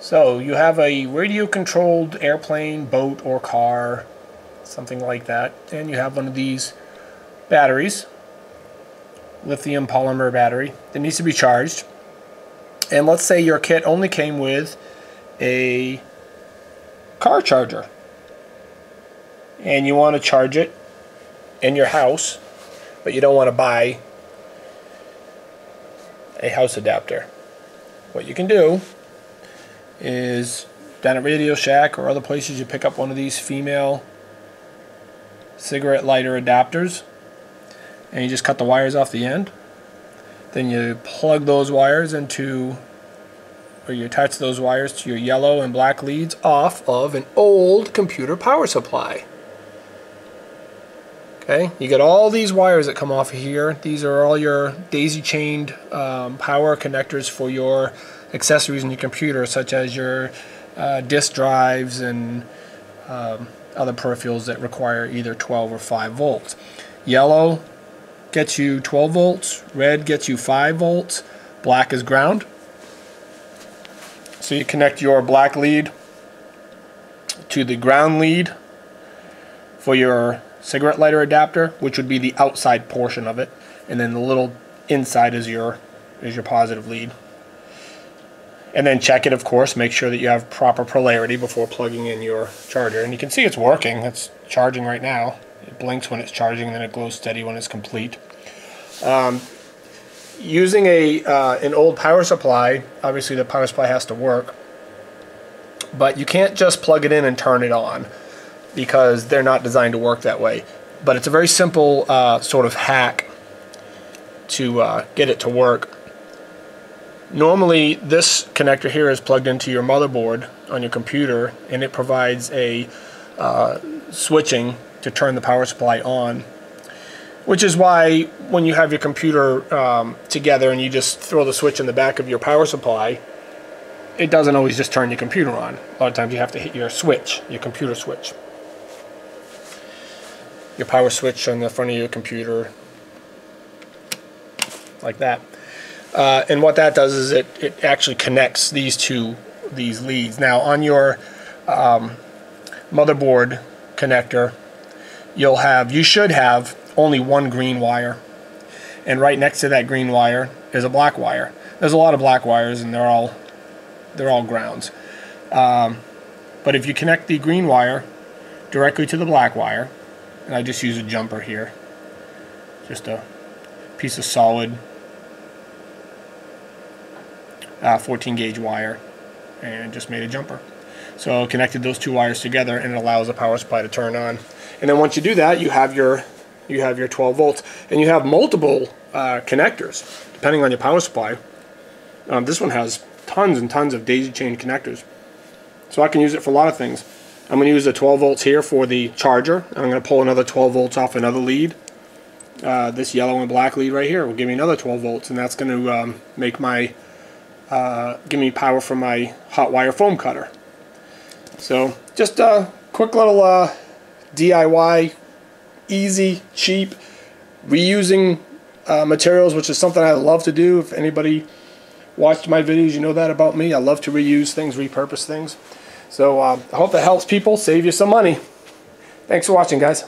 So you have a radio controlled airplane, boat, or car, something like that, and you have one of these batteries, lithium polymer battery, that needs to be charged. And let's say your kit only came with a car charger, and you want to charge it in your house, but you don't want to buy a house adapter. What you can do is down at Radio Shack or other places you pick up one of these female cigarette lighter adapters and you just cut the wires off the end. Then you plug those wires into or you attach those wires to your yellow and black leads off of an old computer power supply. Okay, you get all these wires that come off of here. These are all your daisy chained um, power connectors for your accessories in your computer, such as your uh, disk drives and um, other peripherals that require either 12 or 5 volts. Yellow gets you 12 volts, red gets you 5 volts, black is ground. So you connect your black lead to the ground lead for your cigarette lighter adapter, which would be the outside portion of it, and then the little inside is your is your positive lead. And then check it, of course, make sure that you have proper polarity before plugging in your charger. And you can see it's working. It's charging right now. It blinks when it's charging, and then it glows steady when it's complete. Um, using a uh, an old power supply, obviously the power supply has to work, but you can't just plug it in and turn it on because they're not designed to work that way. But it's a very simple uh, sort of hack to uh, get it to work. Normally, this connector here is plugged into your motherboard on your computer, and it provides a uh, switching to turn the power supply on. Which is why when you have your computer um, together and you just throw the switch in the back of your power supply, it doesn't always just turn your computer on. A lot of times you have to hit your switch, your computer switch. Your power switch on the front of your computer, like that. Uh, and what that does is it, it actually connects these two these leads. Now on your um, motherboard connector, you'll have you should have only one green wire, and right next to that green wire is a black wire. There's a lot of black wires, and they're all they're all grounds. Um, but if you connect the green wire directly to the black wire, and I just use a jumper here, just a piece of solid uh, 14 gauge wire and just made a jumper. So connected those two wires together and it allows the power supply to turn on. And then once you do that, you have your you have your 12 volts and you have multiple uh, connectors depending on your power supply. Um, this one has tons and tons of daisy chain connectors. So I can use it for a lot of things. I'm going to use the 12 volts here for the charger. I'm going to pull another 12 volts off another lead. Uh, this yellow and black lead right here will give me another 12 volts and that's going to um, make my uh, give me power from my hot wire foam cutter. So just a quick little uh, DIY, easy, cheap, reusing uh, materials, which is something I love to do. If anybody watched my videos, you know that about me. I love to reuse things, repurpose things. So uh, I hope that helps people, save you some money. Thanks for watching, guys.